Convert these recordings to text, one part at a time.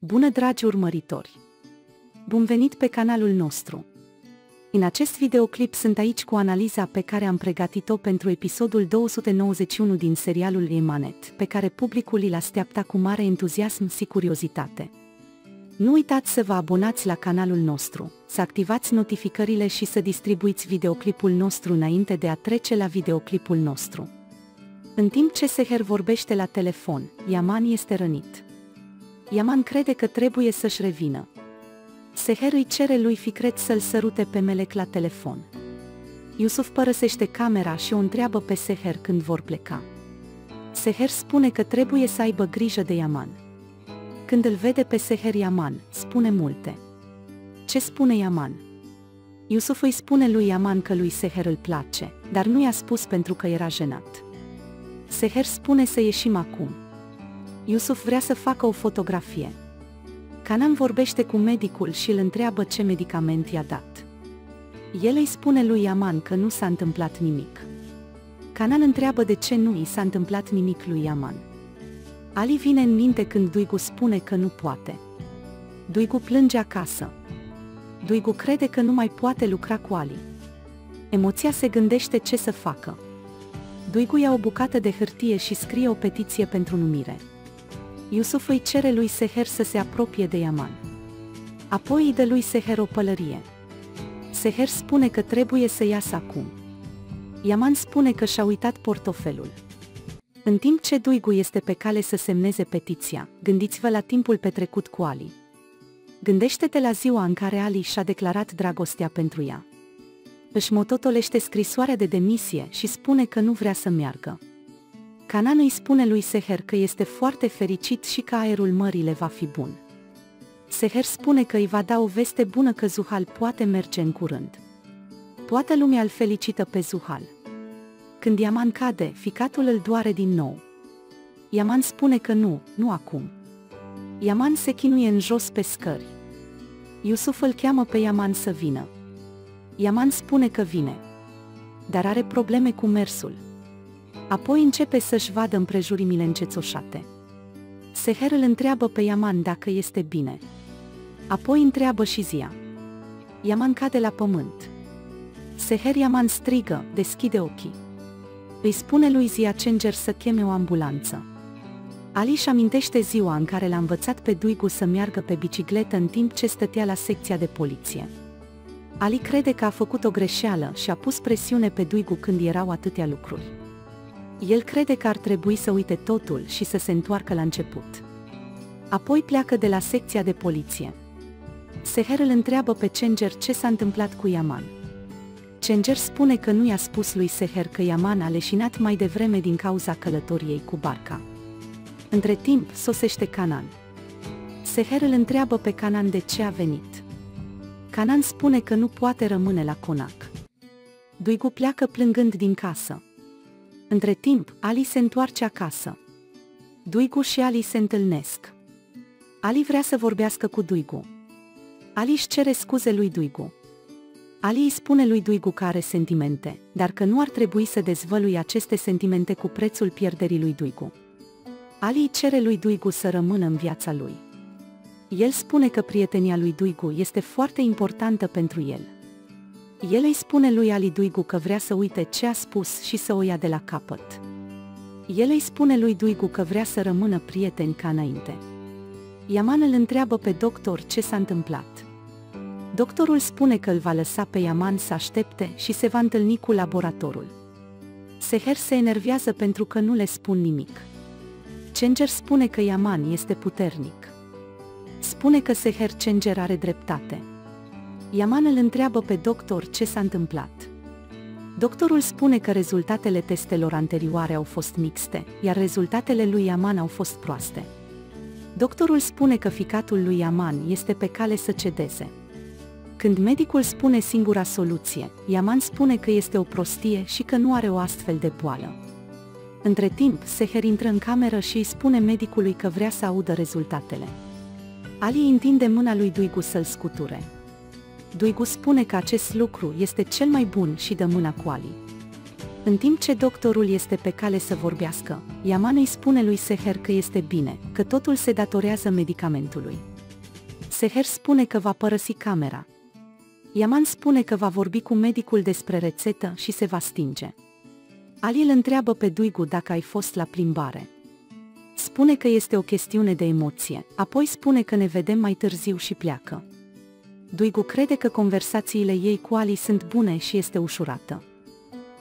Bună dragi urmăritori! Bun venit pe canalul nostru! În acest videoclip sunt aici cu analiza pe care am pregătit-o pentru episodul 291 din serialul Emanet, pe care publicul îl așteaptă cu mare entuziasm și curiozitate. Nu uitați să vă abonați la canalul nostru, să activați notificările și să distribuiți videoclipul nostru înainte de a trece la videoclipul nostru. În timp ce Seher vorbește la telefon, Yaman este rănit. Yaman crede că trebuie să-și revină. Seher îi cere lui Ficret să-l sărute pe Melek la telefon. Yusuf părăsește camera și o întreabă pe Seher când vor pleca. Seher spune că trebuie să aibă grijă de Yaman. Când îl vede pe Seher Yaman, spune multe. Ce spune Yaman? Yusuf îi spune lui Yaman că lui Seher îl place, dar nu i-a spus pentru că era jenat. Seher spune să ieșim acum. Yusuf vrea să facă o fotografie. Canam vorbește cu medicul și îl întreabă ce medicament i-a dat. El îi spune lui Yaman că nu s-a întâmplat nimic. Canan întreabă de ce nu i s-a întâmplat nimic lui Yaman. Ali vine în minte când Duigu spune că nu poate. Duigu plânge acasă. Duigu crede că nu mai poate lucra cu Ali. Emoția se gândește ce să facă. Duigu ia o bucată de hârtie și scrie o petiție pentru numire. Yusuf îi cere lui Seher să se apropie de Yaman. Apoi îi dă lui Seher o pălărie. Seher spune că trebuie să iasă acum. Yaman spune că și-a uitat portofelul. În timp ce Duigu este pe cale să semneze petiția, gândiți-vă la timpul petrecut cu Ali. Gândește-te la ziua în care Ali și-a declarat dragostea pentru ea. Își mototolește scrisoarea de demisie și spune că nu vrea să meargă. Canan îi spune lui Seher că este foarte fericit și că aerul mării le va fi bun. Seher spune că îi va da o veste bună că Zuhal poate merge în curând. Toată lumea îl felicită pe Zuhal. Când Yaman cade, ficatul îl doare din nou. Yaman spune că nu, nu acum. Yaman se chinuie în jos pe scări. Yusuf îl cheamă pe Yaman să vină. Yaman spune că vine. Dar are probleme cu mersul. Apoi începe să-și vadă împrejurimile încețoșate. Seher îl întreabă pe Yaman dacă este bine. Apoi întreabă și Zia. Yaman cade la pământ. Seher Yaman strigă, deschide ochii. Îi spune lui Zia Cenger să cheme o ambulanță. Ali își amintește ziua în care l-a învățat pe Duigu să meargă pe bicicletă în timp ce stătea la secția de poliție. Ali crede că a făcut o greșeală și a pus presiune pe Duigu când erau atâtea lucruri. El crede că ar trebui să uite totul și să se întoarcă la început. Apoi pleacă de la secția de poliție. Seher îl întreabă pe Cenger ce s-a întâmplat cu Yaman. Cenger spune că nu i-a spus lui Seher că Yaman a leșinat mai devreme din cauza călătoriei cu barca. Între timp, sosește Canan. Seher îl întreabă pe Canan de ce a venit. Canan spune că nu poate rămâne la conac. Duigu pleacă plângând din casă. Între timp, Ali se întoarce acasă. Duigu și Ali se întâlnesc. Ali vrea să vorbească cu Duigu. Ali își cere scuze lui Duigu. Ali îi spune lui Duigu că are sentimente, dar că nu ar trebui să dezvălui aceste sentimente cu prețul pierderii lui Duigu. Ali îi cere lui Duigu să rămână în viața lui. El spune că prietenia lui Duigu este foarte importantă pentru el. El îi spune lui Ali Duigu că vrea să uite ce a spus și să o ia de la capăt. El îi spune lui Duigu că vrea să rămână prieteni ca înainte. Yaman îl întreabă pe doctor ce s-a întâmplat. Doctorul spune că îl va lăsa pe Yaman să aștepte și se va întâlni cu laboratorul. Seher se enervează pentru că nu le spun nimic. Cenger spune că Yaman este puternic. Spune că Seher Cenger are dreptate. Yaman îl întreabă pe doctor ce s-a întâmplat. Doctorul spune că rezultatele testelor anterioare au fost mixte, iar rezultatele lui Yaman au fost proaste. Doctorul spune că ficatul lui Yaman este pe cale să cedeze. Când medicul spune singura soluție, Yaman spune că este o prostie și că nu are o astfel de boală. Între timp, Seher intră în cameră și îi spune medicului că vrea să audă rezultatele. Ali întinde mâna lui Duigu să-l scuture. Duigu spune că acest lucru este cel mai bun și dă mâna cu Ali. În timp ce doctorul este pe cale să vorbească, Yaman îi spune lui Seher că este bine, că totul se datorează medicamentului. Seher spune că va părăsi camera. Yaman spune că va vorbi cu medicul despre rețetă și se va stinge. Ali îl întreabă pe Duigu dacă ai fost la plimbare. Spune că este o chestiune de emoție, apoi spune că ne vedem mai târziu și pleacă. Duigu crede că conversațiile ei cu Ali sunt bune și este ușurată.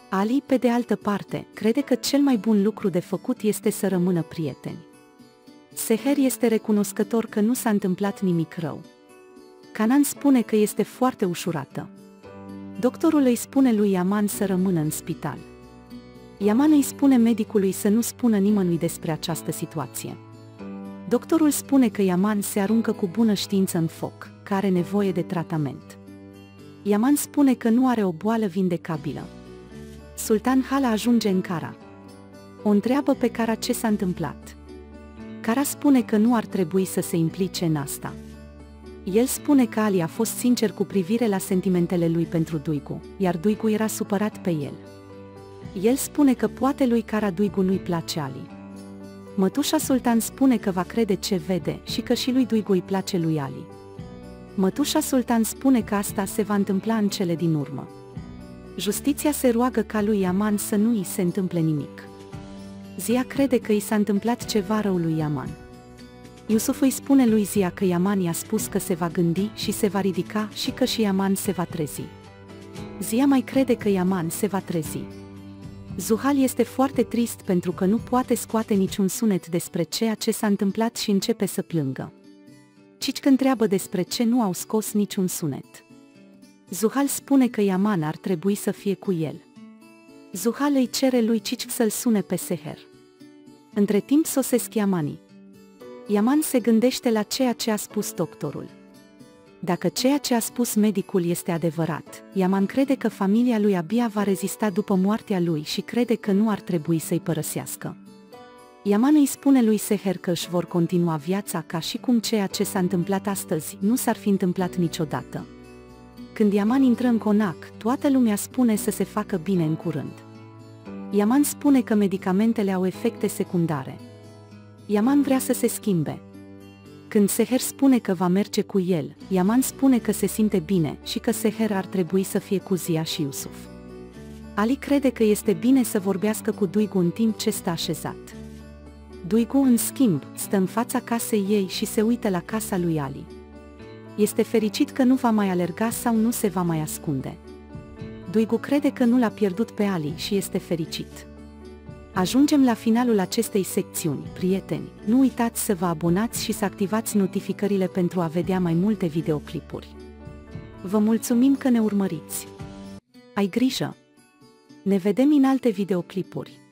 Ali, pe de altă parte, crede că cel mai bun lucru de făcut este să rămână prieteni. Seher este recunoscător că nu s-a întâmplat nimic rău. Canan spune că este foarte ușurată. Doctorul îi spune lui Yaman să rămână în spital. Yaman îi spune medicului să nu spună nimănui despre această situație. Doctorul spune că Yaman se aruncă cu bună știință în foc, care are nevoie de tratament. Yaman spune că nu are o boală vindecabilă. Sultan Hala ajunge în Cara. O întreabă pe Cara ce s-a întâmplat. Cara spune că nu ar trebui să se implice în asta. El spune că Ali a fost sincer cu privire la sentimentele lui pentru Duigu, iar Duigu era supărat pe el. El spune că poate lui Cara Duigu nu-i place Ali. Mătușa Sultan spune că va crede ce vede și că și lui Duigu îi place lui Ali. Mătușa Sultan spune că asta se va întâmpla în cele din urmă. Justiția se roagă ca lui Yaman să nu îi se întâmple nimic. Zia crede că i s-a întâmplat ceva rău lui Yaman. Iusuf îi spune lui Zia că Yaman i-a spus că se va gândi și se va ridica și că și Yaman se va trezi. Zia mai crede că Yaman se va trezi. Zuhal este foarte trist pentru că nu poate scoate niciun sunet despre ceea ce s-a întâmplat și începe să plângă. Cici întreabă despre ce nu au scos niciun sunet. Zuhal spune că Yaman ar trebui să fie cu el. Zuhal îi cere lui Cici să-l sune pe Seher. Între timp sosesc Yamani. Yaman se gândește la ceea ce a spus doctorul. Dacă ceea ce a spus medicul este adevărat, Yaman crede că familia lui abia va rezista după moartea lui și crede că nu ar trebui să-i părăsească. Yaman îi spune lui Seher că își vor continua viața ca și cum ceea ce s-a întâmplat astăzi nu s-ar fi întâmplat niciodată. Când Yaman intră în conac, toată lumea spune să se facă bine în curând. Yaman spune că medicamentele au efecte secundare. Yaman vrea să se schimbe. Când Seher spune că va merge cu el, Yaman spune că se simte bine și că Seher ar trebui să fie cu Zia și Yusuf. Ali crede că este bine să vorbească cu Duigu în timp ce stă așezat. Duigu, în schimb, stă în fața casei ei și se uită la casa lui Ali. Este fericit că nu va mai alerga sau nu se va mai ascunde. Duigu crede că nu l-a pierdut pe Ali și este fericit. Ajungem la finalul acestei secțiuni, prieteni. Nu uitați să vă abonați și să activați notificările pentru a vedea mai multe videoclipuri. Vă mulțumim că ne urmăriți. Ai grijă! Ne vedem în alte videoclipuri. Pa!